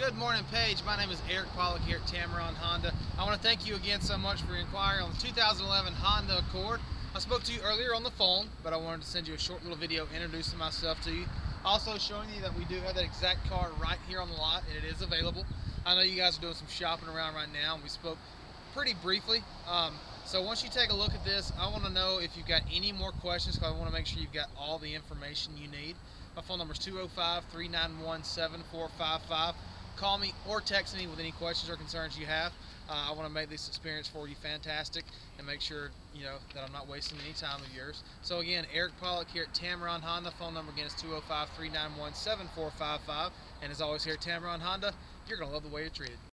Good morning, Paige. My name is Eric Pollock here at Tameron Honda. I want to thank you again so much for your inquiry on the 2011 Honda Accord. I spoke to you earlier on the phone, but I wanted to send you a short little video introducing myself to you. Also showing you that we do have that exact car right here on the lot, and it is available. I know you guys are doing some shopping around right now, and we spoke pretty briefly. Um, so once you take a look at this, I want to know if you've got any more questions, because I want to make sure you've got all the information you need. My phone number is 205-391-7455 call me or text me with any questions or concerns you have. Uh, I want to make this experience for you fantastic and make sure you know that I'm not wasting any time of yours. So again, Eric Pollock here at Tameron Honda. Phone number again is 205-391-7455. And as always here at Tameron Honda, you're going to love the way you're treated.